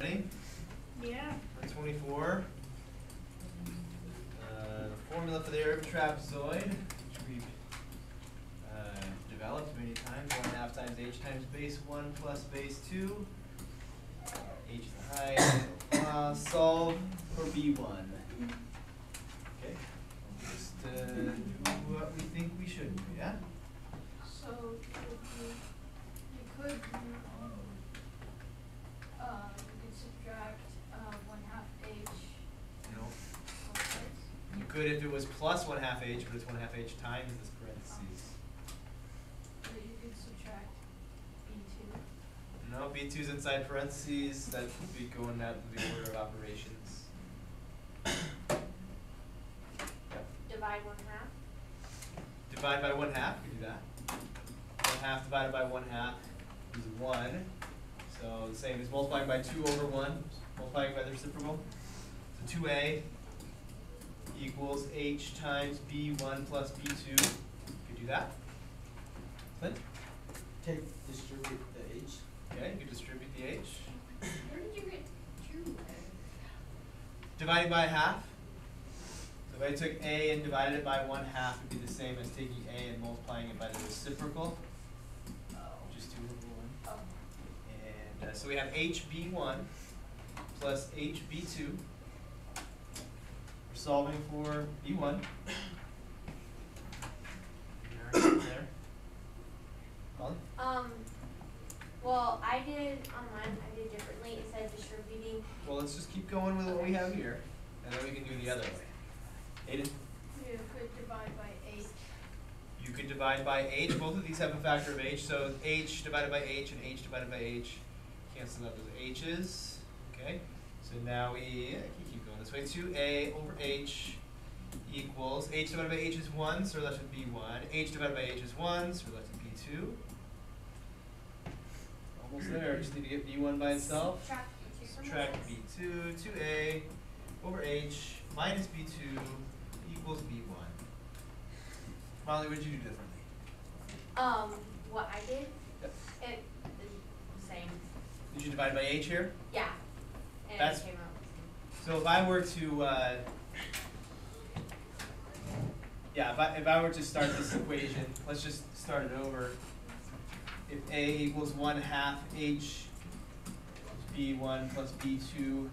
Ready? Yeah. Twenty-four. Uh, the formula for the herb trapezoid, which we've uh, developed many times, one half times h times base one plus base two. H is the height. Uh, solve for b1. If it was plus one half h, but it's one half h times this parentheses. Or you could subtract b two. No, B two's inside parentheses, that would be going out the order of operations. Yep. Divide one half. Divide by one half, we do that. One half divided by one half is one, so the same as multiplying by two over one, multiplying by the reciprocal. So two A equals H times B one plus B two, You could do that. Clint, Take, distribute the H. okay, you could distribute the H. Where did you get two? Dividing by half. So if I took A and divided it by one half, it'd be the same as taking A and multiplying it by the reciprocal, Oh. which is two over one. Oh. And uh, so we have HB one plus HB two. We're solving for B one. There. Molly? Um, well, I did on mine, I did differently, it said distributing, Well, let's just keep going with what we have here, and then we can do the other way. Aiden? You could divide by eight. You could divide by h, both of these have a factor of h, so h divided by h and h divided by h cancel out those h's, okay? So now we, I can keep going this way, two a over h equals, h divided by h is one, so we're left with b one, h divided by h is one, so we're left with b two. Almost there, just need to get b one by itself. subtract B two from both Subtract b two, two a over h minus b two equals b one. Molly, what did you do differently? Um, what I did, Yep. it, the same, Did you divide by h here? yeah, and That's- it came out. So if I were to, uh, yeah, if I, if I were to start this equation, let's just start it over. If a equals one half h b one plus b two,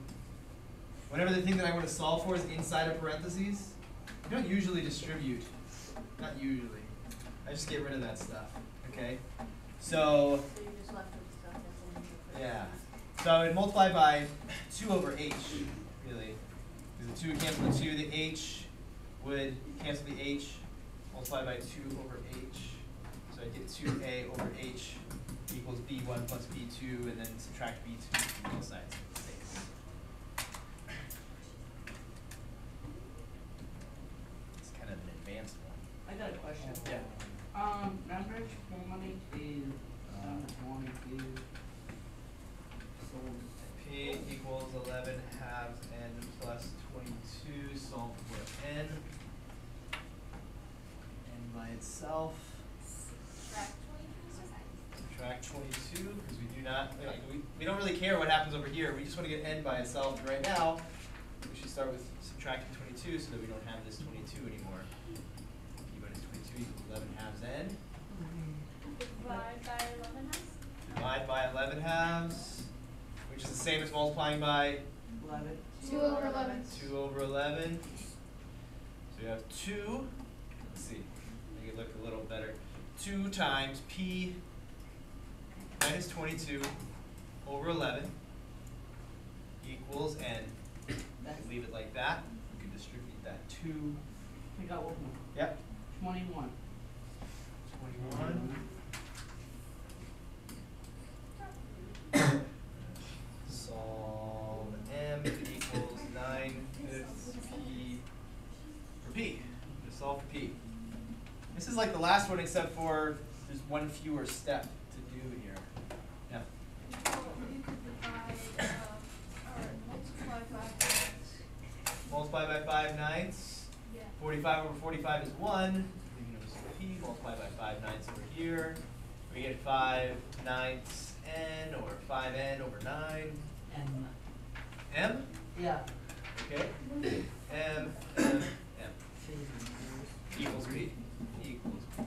whatever the thing that I want to solve for is inside of parentheses, you don't usually distribute, not usually. I just get rid of that stuff, okay? So, So you're just left with stuff that's in the. yeah, so I would multiply by two over h, really. Because the two would cancel the two, the h would cancel the h, multiply by two over h. So I get two a over h equals b one plus b two, and then subtract b two from both sides. It's kind of an advanced one. I got a question. Yeah. Um, number twenty-two, number twenty-two. So, P equals eleven halves n plus twenty-two, solve for n. n by itself, Subtract twenty-two. subtract twenty-two, because we do not, like, we, we don't really care what happens over here, we just wanna get n by itself, and right now, we should start with subtracting twenty-two so that we don't have this twenty-two anymore. P minus twenty-two equals eleven halves n, Divide by eleven halves? divide by eleven halves, which is the same as multiplying by 11. 2 over 11. 2 over 11. So you have 2, let's see, make it look a little better. 2 times p minus 22 over 11 equals n. Leave it like that. We can distribute that two. I got one more. Yep. 21. 21. Last one except for there's one fewer step to do here. Yeah, Well, you could divide, uh, or multiply by six. multiply by five ninths, Yeah. forty-five over forty-five is one, leaving it P, multiply by five ninths over here. We get five ninths N or five N over nine. and M, Yeah. okay, M, M, M, equals B, equals B.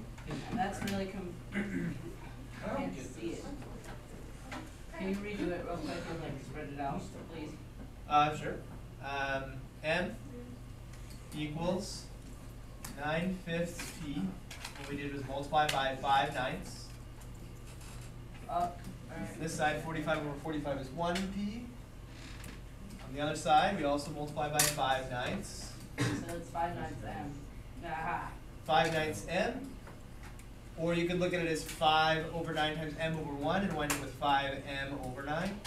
And that's really com- I can't see it. Can you redo it real quick and like spread it out, please? Uh, sure. Um, M equals nine fifths P. What we did was multiply by five ninths. Up, alright. This side, forty-five over forty-five is one P. On the other side, we also multiply by five ninths. So it's five nines M. Aha. Five ninths M. Or you could look at it as five over nine times M over one and wind up with five M over nine.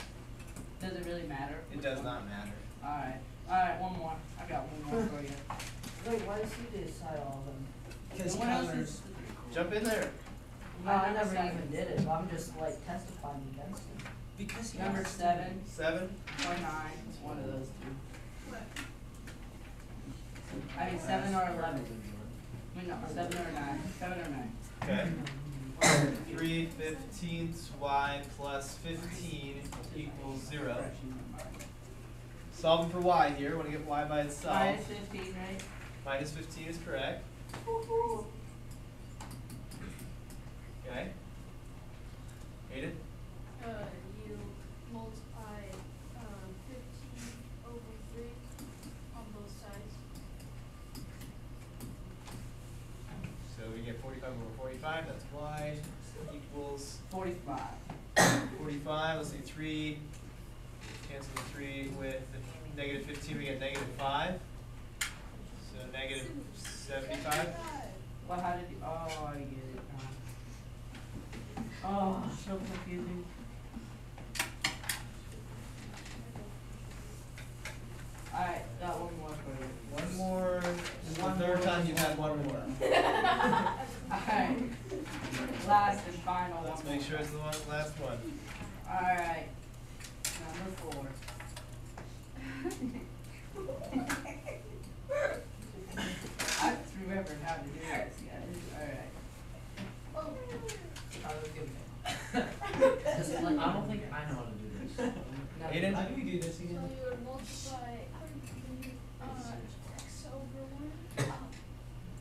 Does it really matter? It does not matter. Alright, alright, one more. I got one more for you. Wait, why does he decide all of them? because And what else counters, is- Jump in there. No, I never seven. even did it, I'm just like testifying against him. because he Number has to- seven Seven. or nine, it's one of those two. I mean, seven or eleven. I mean, no, seven or nine, seven or nine. Okay. Mm-hmm. Three fifteenths y plus fifteen equals zero. Solving for y here, wanna get y by itself. Minus fifteen, right? Minus fifteen is correct. Okay. Aiden? Uh, you multiply, um, fifteen over three on both sides. So we get forty-five over forty-five, that's y, equals Forty-five. forty-five, let's see, three, cancel the three with the negative fifteen, we get negative five. So negative seventy-five. Well, how did you, oh, I get it now. Oh, so confusing. Alright, got one more for you. One more, this is the One third more, time you've had one one more. Alright, last and final one. Let's make sure it's the one, last one. Alright, number four. I just remembered how to do this, guys, alright. I was gonna- This is like, I don't think I know how to do this. Aiden? How do we do this So again? you would multiply, uh, x over one, uh,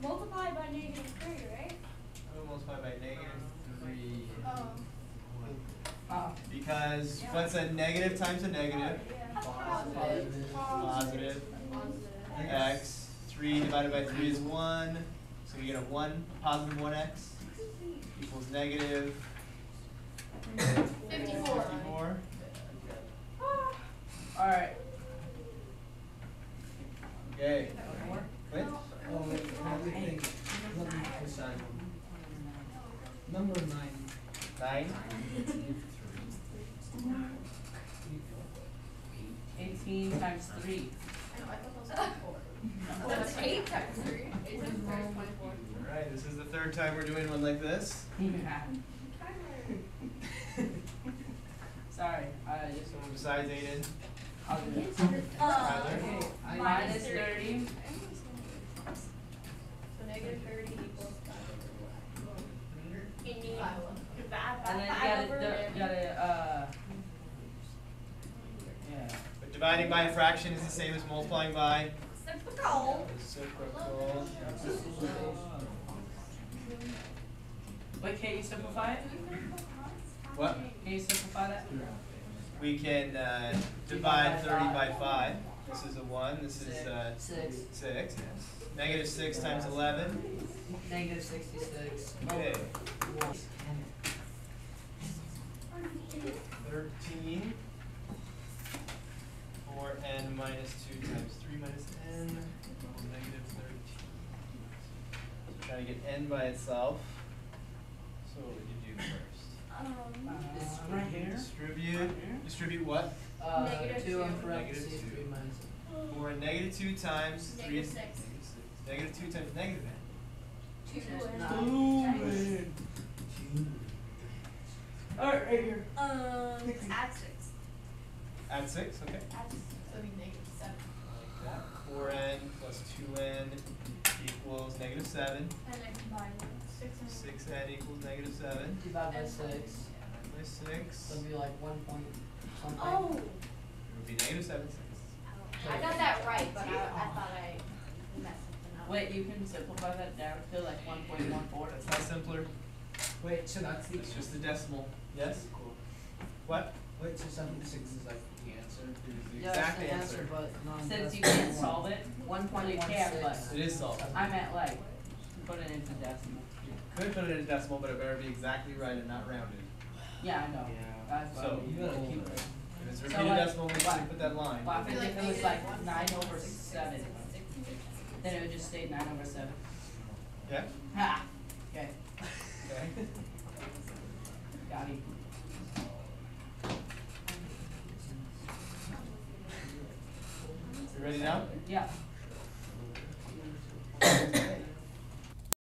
Multiply by negative three, right? I'm gonna multiply by negative three. um, Oh, Because what's a negative times a negative? Positive. Positive. Positive. X, three divided by three is one, so we get a one, positive one x equals negative Fifty-four. fifty-four. Ah. alright. Okay, wait, Oh, wait, let me think, let me decide. Number nine. nine, Eighteen times three. That's eight times three. Eight times three is twenty-four. alright, this is the third time we're doing one like this. Sorry, I just, Someone besides Aiden, I'll do it. Tyler. Okay, Minus thirty, So negative thirty equals five over And you Iowa. and then you gotta, you gotta, uh, yeah. but dividing by a fraction is the same as multiplying by Reciprocal. reciprocal. Wait, can't you simplify it? What? Can you simplify that? We can, uh, divide thirty by five, this is a one, this is, uh, Six, six, yes. Negative six times eleven, negative sixty-six. okay, One. thirteen. Four n minus two times three minus n, equals negative thirteen. So trying to get n by itself, so what would you do first? Um, Uh, right here. Distribute, distribute what? Uh, Negative two two. Negative two. three minus. Four negative two times three. Negative six. Negative two times negative n. two Just and. nine. Alright, right here. Um, add six. Add six, okay. Add six. So it'd be negative seven. Like that. Four n plus two n equals negative seven. And then combine six and. Six n equals negative seven. Divide by six, Divided by six. so it'd be like one point something. Oh, negative seven six. Oh, I got that right, but I, I thought I messed something up. Wait, you can simplify that down to like one point one four. That's not simpler, Wait, so that's the. it's just a decimal, yes? Cool. What? Wait, so seventy-six is like the answer? It is the Yeah, exact the answer. but non. Since you can't solve it, One well, point you one can, but six. It is solved. I meant like, put it into decimal. Could put it in decimal, but it better be exactly right and not rounded. Yeah, I know, Yeah. that's what I So, mean. You gotta keep it. If it's So, repeated like, decimal, make sure you put that line. Well, if it, like if it was like nine over seven, then it would just stay nine over seven. Yeah? Ha, okay, Okay. got him. You ready now? Yeah,